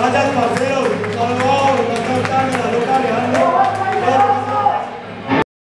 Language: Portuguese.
Pode aplaudir.